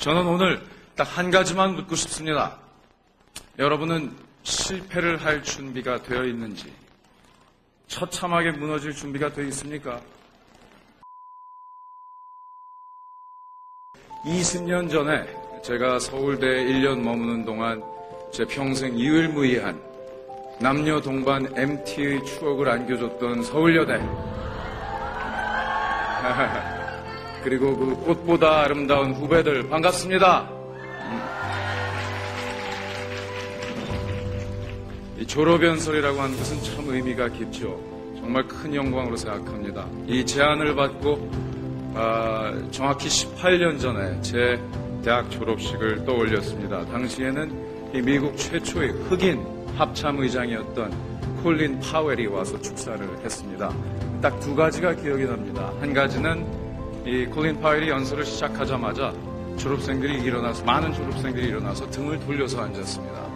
저는 오늘 딱 한 가지만 묻고 싶습니다. 여러분은 실패를 할 준비가 되어 있는지, 처참하게 무너질 준비가 되어 있습니까? 20년 전에 제가 서울대에 1년 머무는 동안 제 평생 유일무이한 남녀 동반 MT의 추억을 안겨줬던 서울여대. 그리고 그 꽃보다 아름다운 후배들 반갑습니다. 이 졸업연설이라고 하는 것은 참 의미가 깊죠. 정말 큰 영광으로 생각합니다. 이 제안을 받고 아, 정확히 18년 전에 제 대학 졸업식을 떠올렸습니다. 당시에는 이 미국 최초의 흑인 합참의장이었던 콜린 파웰이 와서 축사를 했습니다. 딱 두 가지가 기억이 납니다. 한 가지는 이 콜린 파웰이 연설을 시작하자마자 졸업생들이 일어나서 많은 졸업생들이 일어나서 등을 돌려서 앉았습니다.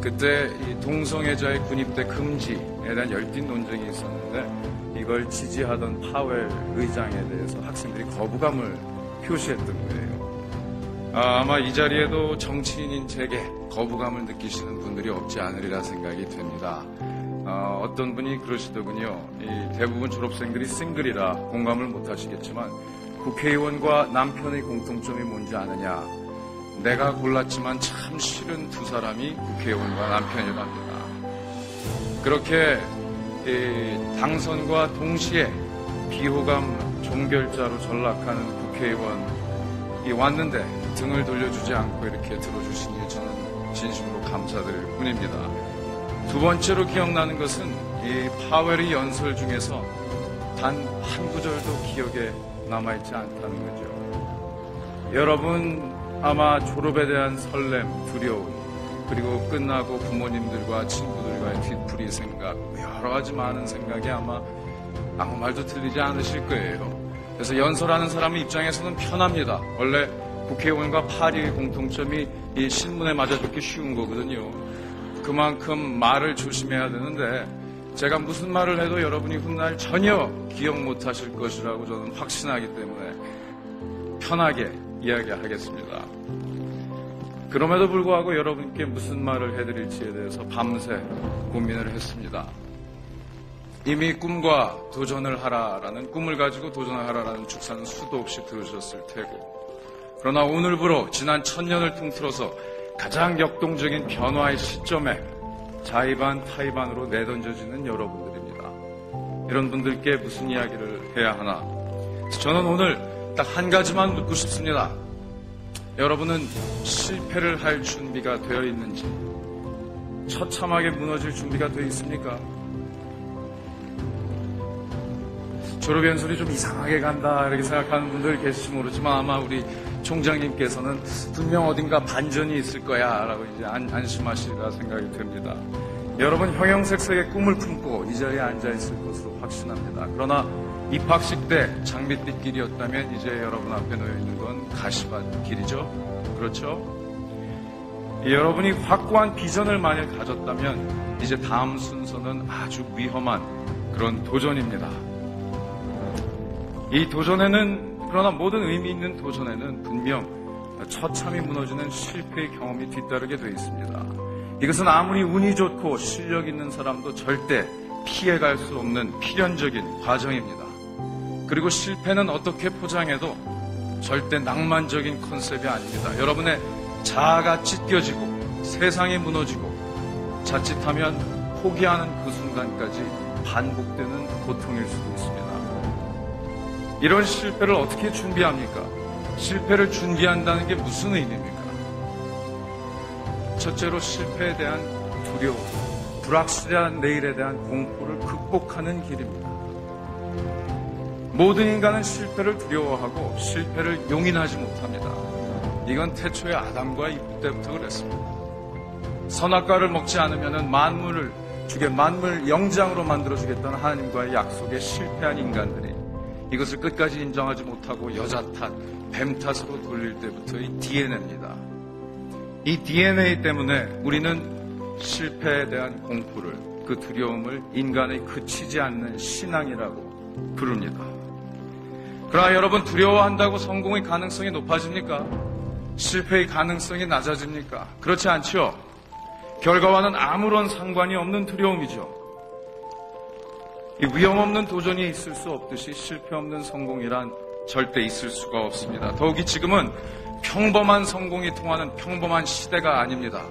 그때 이 동성애자의 군입대 금지에 대한 열띤 논쟁이 있었는데 이걸 지지하던 파웰 의장에 대해서 학생들이 거부감을 표시했던 거예요. 아, 아마 이 자리에도 정치인인 제게 거부감을 느끼시는 분들이 없지 않으리라 생각이 됩니다. 어, 떤 분이 그러시더군요. 이 대부분 졸업생들이 싱글이라 공감을 못 하시겠지만 국회의원과 남편의 공통점이 뭔지 아느냐? 내가 골랐지만 참 싫은 두 사람이 국회의원과 남편이랍니다. 그렇게 당선과 동시에 비호감 종결자로 전락하는 국회의원이 왔는데 등을 돌려주지 않고 이렇게 들어주시니 저는 진심으로 감사드릴 뿐입니다. 두 번째로 기억나는 것은 이 파웰의 연설 중에서 단 한 구절도 기억에 남아있지 않다는 거죠. 여러분 아마 졸업에 대한 설렘, 두려움, 그리고 끝나고 부모님들과 친구들과의 뒤풀이 생각, 여러 가지 많은 생각이 아마 아무 말도 틀리지 않으실 거예요. 그래서 연설하는 사람의 입장에서는 편합니다. 원래 국회의원과 파리의 공통점이 이 신문에 맞아 듣기 쉬운 거거든요. 그만큼 말을 조심해야 되는데 제가 무슨 말을 해도 여러분이 훗날 전혀 기억 못 하실 것이라고 저는 확신하기 때문에 편하게 이야기하겠습니다. 그럼에도 불구하고 여러분께 무슨 말을 해드릴지에 대해서 밤새 고민을 했습니다. 이미 꿈과 도전을 하라라는 꿈을 가지고 도전을 하라라는 축사는 수도 없이 들으셨을 테고 그러나 오늘부로 지난 천년을 통틀어서 가장 역동적인 변화의 시점에 자의반 타의반으로 내던져지는 여러분들입니다. 이런 분들께 무슨 이야기를 해야 하나? 저는 오늘 딱 한 가지만 묻고 싶습니다. 여러분은 실패를 할 준비가 되어 있는지, 처참하게 무너질 준비가 되어 있습니까? 졸업연설이 좀 이상하게 간다 이렇게 생각하는 분들 계실지 모르지만 아마 우리 총장님께서는 분명 어딘가 반전이 있을 거야 라고 이제 안, 안심하시리라 생각이 됩니다. 여러분 형형색색의 꿈을 품고 이 자리에 앉아 있을 것으로 확신합니다. 그러나 입학식 때 장밋빛 길이었다면 이제 여러분 앞에 놓여 있는 건 가시밭 길이죠. 그렇죠? 여러분이 확고한 비전을 만약 가졌다면 이제 다음 순서는 아주 위험한 그런 도전입니다. 이 도전에는 그러나 모든 의미 있는 도전에는 분명 처참히 무너지는 실패의 경험이 뒤따르게 되어 있습니다. 이것은 아무리 운이 좋고 실력 있는 사람도 절대 피해갈 수 없는 필연적인 과정입니다. 그리고 실패는 어떻게 포장해도 절대 낭만적인 컨셉이 아닙니다. 여러분의 자아가 찢겨지고 세상이 무너지고 자칫하면 포기하는 그 순간까지 반복되는 고통일 수도 있습니다. 이런 실패를 어떻게 준비합니까? 실패를 준비한다는 게 무슨 의미입니까? 첫째로 실패에 대한 두려움, 불확실한 내일에 대한 공포를 극복하는 길입니다. 모든 인간은 실패를 두려워하고 실패를 용인하지 못합니다. 이건 태초에 아담과 이브 때부터 그랬습니다. 선악과를 먹지 않으면 만물을 주게 만물 영장으로 만들어 주겠다는 하나님과의 약속에 실패한 인간들이 이것을 끝까지 인정하지 못하고 여자 탓, 뱀 탓으로 돌릴 때부터의 DNA입니다. 이 DNA 때문에 우리는 실패에 대한 공포를, 그 두려움을 인간의 그치지 않는 신앙이라고 부릅니다. 그러나 여러분 두려워한다고 성공의 가능성이 높아집니까? 실패의 가능성이 낮아집니까? 그렇지 않죠? 결과와는 아무런 상관이 없는 두려움이죠. 이 위험 없는 도전이 있을 수 없듯이 실패 없는 성공이란 절대 있을 수가 없습니다. 더욱이 지금은 평범한 성공이 통하는 평범한 시대가 아닙니다.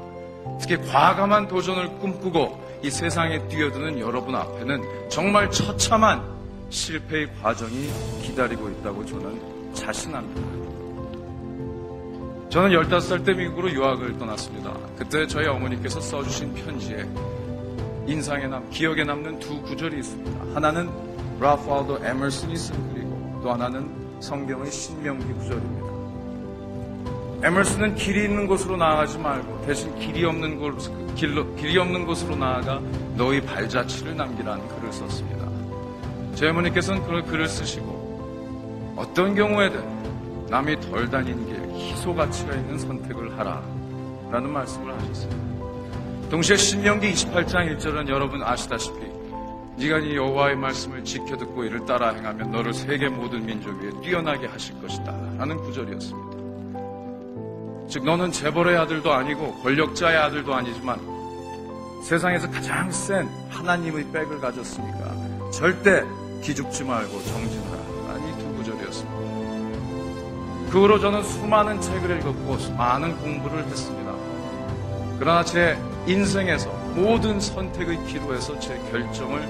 특히 과감한 도전을 꿈꾸고 이 세상에 뛰어드는 여러분 앞에는 정말 처참한 실패의 과정이 기다리고 있다고 저는 자신합니다. 저는 15살 때 미국으로 유학을 떠났습니다. 그때 저희 어머니께서 써주신 편지에 인상에 남, 기억에 남는 두 구절이 있습니다. 하나는 라파알도 에머슨이 쓴 글이고 또 하나는 성경의 신명기 구절입니다. 에머슨은 길이 있는 곳으로 나아가지 말고 대신 길이 없는 곳, 길로, 길이 없는 곳으로 나아가 너희 발자취를 남기라는 글을 썼습니다. 제 어머니께서는 그걸 글을 쓰시고 어떤 경우에든 남이 덜 다닌 길, 희소 가치가 있는 선택을 하라 라는 말씀을 하셨어요. 동시에 신명기 28장 1절은 여러분 아시다시피 네가 네 여호와의 말씀을 지켜 듣고 이를 따라 행하면 너를 세계 모든 민족 위에 뛰어나게 하실 것이다 라는 구절이었습니다. 즉 너는 재벌의 아들도 아니고 권력자의 아들도 아니지만 세상에서 가장 센 하나님의 백을 가졌으니까 절대 기죽지 말고 정진하라 라는 이 두 구절이었습니다. 그 후로 저는 수많은 책을 읽었고 많은 공부를 했습니다. 그러나 제 인생에서 모든 선택의 기로에서 제 결정을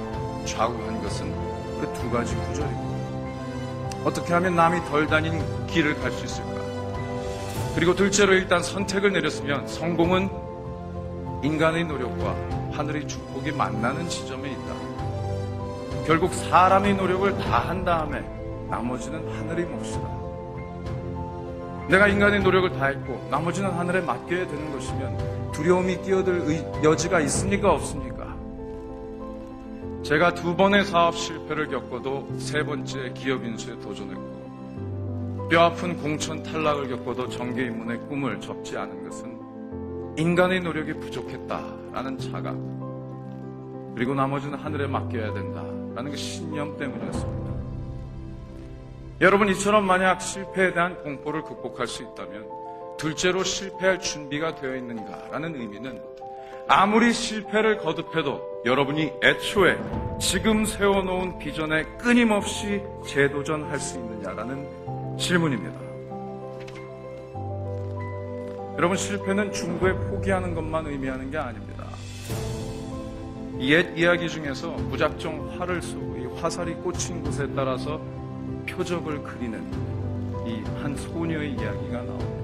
좌우한 것은 그 두 가지 구절입니다. 어떻게 하면 남이 덜 다닌 길을 갈 수 있을까? 그리고 둘째로 일단 선택을 내렸으면 성공은 인간의 노력과 하늘의 축복이 만나는 지점에 있다. 결국 사람의 노력을 다 한 다음에 나머지는 하늘의 몫이다. 내가 인간의 노력을 다 했고 나머지는 하늘에 맡겨야 되는 것이면 두려움이 뛰어들 여지가 있습니까 없습니까? 제가 두 번의 사업 실패를 겪어도 세 번째 기업 인수에 도전했고 뼈 아픈 공천 탈락을 겪어도 정계 입문의 꿈을 접지 않은 것은 인간의 노력이 부족했다라는 자각 그리고 나머지는 하늘에 맡겨야 된다라는 그 신념 때문이었습니다. 여러분 이처럼 만약 실패에 대한 공포를 극복할 수 있다면 둘째로 실패할 준비가 되어 있는가라는 의미는 아무리 실패를 거듭해도 여러분이 애초에 지금 세워놓은 비전에 끊임없이 재도전할 수 있느냐라는 질문입니다. 여러분 실패는 중도에 포기하는 것만 의미하는 게 아닙니다. 옛 이야기 중에서 무작정 활을 쏘고 이 화살이 꽂힌 곳에 따라서 표적을 그리는 이 한 소녀의 이야기가 나옵니다.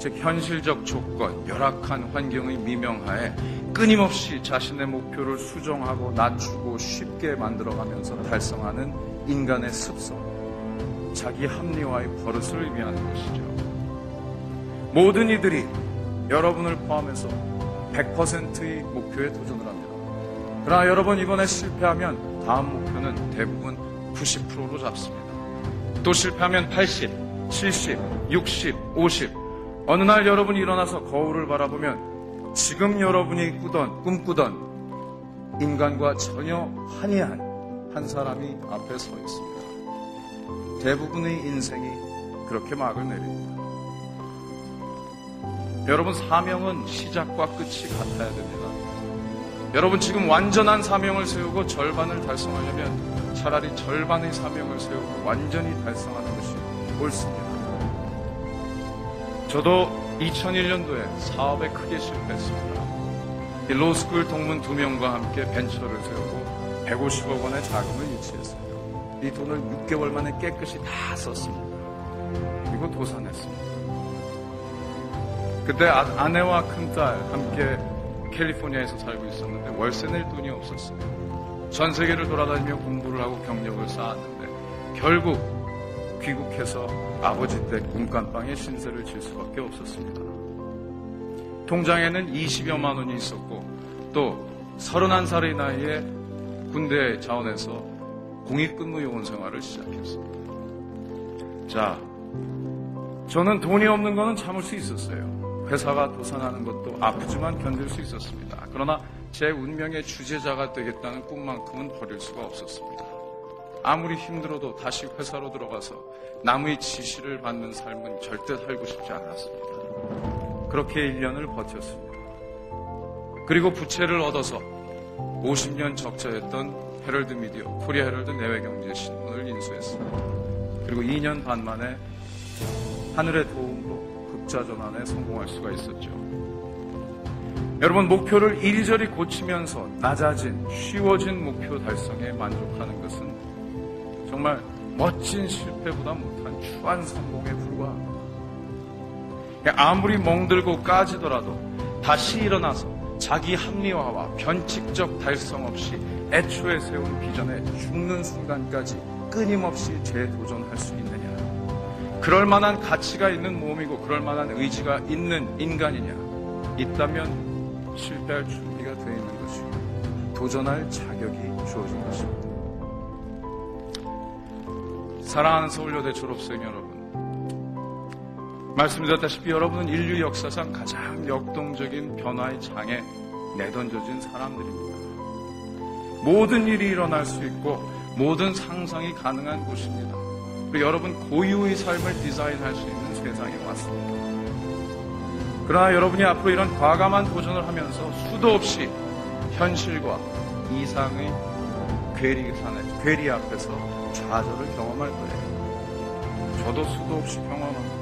즉 현실적 조건, 열악한 환경의 미명하에 끊임없이 자신의 목표를 수정하고 낮추고 쉽게 만들어가면서 달성하는 인간의 습성, 자기 합리화의 버릇을 의미하는 것이죠. 모든 이들이 여러분을 포함해서 100%의 목표에 도전을 합니다. 그러나 여러분 이번에 실패하면 다음 목표는 대부분 90%로 잡습니다. 또 실패하면 80, 70, 60, 50. 어느 날 여러분이 일어나서 거울을 바라보면 지금 여러분이 꾸던, 꿈꾸던 인간과 전혀 환희한 한 사람이 앞에 서 있습니다. 대부분의 인생이 그렇게 막을 내립니다. 여러분 사명은 시작과 끝이 같아야 됩니다. 여러분 지금 완전한 사명을 세우고 절반을 달성하려면 차라리 절반의 사명을 세우고 완전히 달성하는 것이 옳습니다. 저도 2001년도에 사업에 크게 실패했습니다. 로스쿨 동문 두 명과 함께 벤처를 세우고 150억 원의 자금을 유치했습니다. 이 돈을 6개월 만에 깨끗이 다 썼습니다. 그리고 도산했습니다. 그때 아, 아내와 큰딸 함께 캘리포니아에서 살고 있었는데 월세 낼 돈이 없었어요. 전 세계를 돌아다니며 공부를 하고 경력을 쌓았는데 결국 귀국해서 아버지 댁 문간방에 신세를 질 수밖에 없었습니다. 통장에는 20여만 원이 있었고 또 31살의 나이에 군대 자원에서 공익근무 요원 생활을 시작했습니다. 자, 저는 돈이 없는 거는 참을 수 있었어요. 회사가 도산하는 것도 아프지만 견딜 수 있었습니다. 그러나 제 운명의 주제자가 되겠다는 꿈만큼은 버릴 수가 없었습니다. 아무리 힘들어도 다시 회사로 들어가서 남의 지시를 받는 삶은 절대 살고 싶지 않았습니다. 그렇게 1년을 버텼습니다. 그리고 부채를 얻어서 50년 적자였던 헤럴드 미디어, 코리아 헤럴드 내외경제 신문을 인수했습니다. 그리고 2년 반 만에 하늘의 도움으로 흑자 전환에 성공할 수가 있었죠. 여러분 목표를 이리저리 고치면서 낮아진 쉬워진 목표 달성에 만족하는 것은 정말 멋진 실패보다 못한 추한 성공에 불과합니다. 아무리 멍들고 까지더라도 다시 일어나서 자기 합리화와 변칙적 달성 없이 애초에 세운 비전에 죽는 순간까지 끊임없이 재도전할 수 있느냐. 그럴 만한 가치가 있는 몸이고 그럴 만한 의지가 있는 인간이냐. 있다면 실패할 준비가 되어 있는 것이고 도전할 자격이 주어진 것입니다. 사랑하는 서울여대 졸업생 여러분, 말씀드렸다시피 여러분은 인류 역사상 가장 역동적인 변화의 장에 내던져진 사람들입니다. 모든 일이 일어날 수 있고 모든 상상이 가능한 곳입니다. 그리고 여러분 고유의 삶을 디자인할 수 있는 세상에 왔습니다. 그러나 여러분이 앞으로 이런 과감한 도전을 하면서 수도 없이 현실과 이상의 괴리 산에, 괴리 앞에서 좌절을 경험할 거예요. 저도 수도 없이 경험합니다.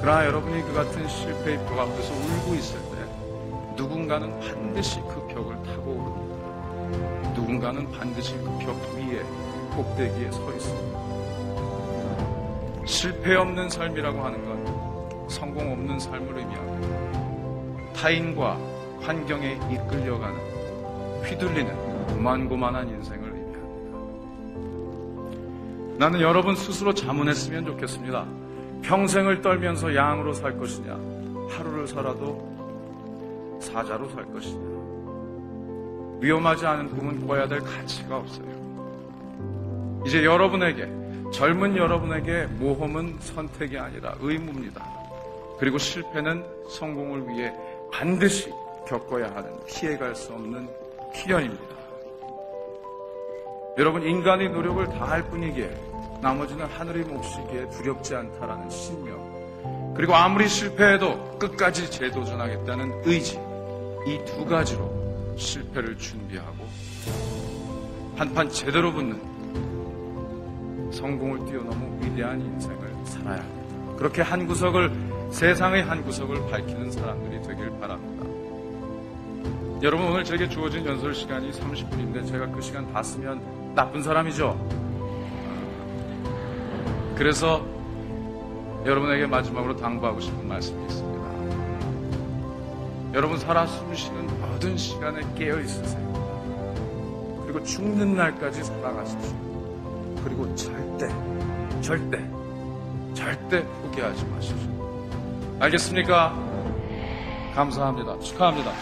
그러나 여러분이 그 같은 실패의 벽 앞에서 울고 있을 때 누군가는 반드시 그 벽을 타고 오릅니다. 누군가는 반드시 그 벽 위에 꼭대기에 서 있습니다. 실패 없는 삶이라고 하는 건 성공 없는 삶을 의미합니다. 타인과 환경에 이끌려가는 휘둘리는 고만고만한 인생을 의미합니다. 나는 여러분 스스로 자문했으면 좋겠습니다. 평생을 떨면서 양으로 살 것이냐, 하루를 살아도 사자로 살 것이냐. 위험하지 않은 꿈은 꿔야 될 가치가 없어요. 이제 여러분에게, 젊은 여러분에게 모험은 선택이 아니라 의무입니다. 그리고 실패는 성공을 위해 반드시 겪어야 하는 피해갈 수 없는 필연입니다. 여러분, 인간의 노력을 다할 뿐이기에 나머지는 하늘의 몫이기에 두렵지 않다라는 신념. 그리고 아무리 실패해도 끝까지 재도전하겠다는 의지. 이 두 가지로 실패를 준비하고 한판 제대로 붙는 성공을 뛰어넘은 위대한 인생을 살아야 합니다. 그렇게 한 구석을 세상의 한 구석을 밝히는 사람들이 되길 바랍니다. 여러분 오늘 제게 주어진 연설 시간이 30분인데 제가 그 시간 다 쓰면 나쁜 사람이죠. 그래서 여러분에게 마지막으로 당부하고 싶은 말씀이 있습니다. 여러분 살아 숨쉬는 모든 시간에 깨어 있으세요. 그리고 죽는 날까지 살아가십시오. 그리고 절대, 절대, 절대 포기하지 마십시오. 알겠습니까? 감사합니다. 축하합니다.